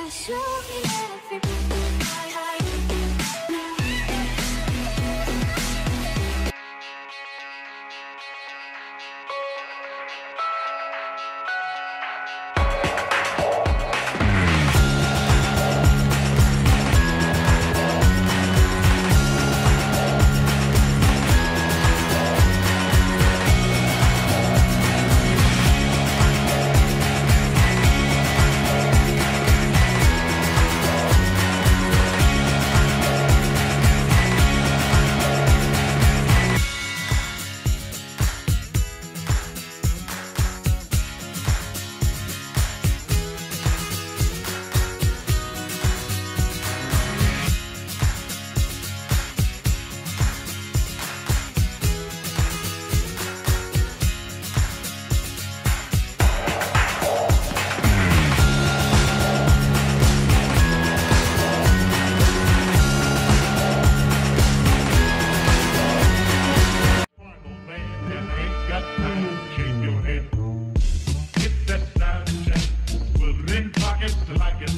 I show me everything like it.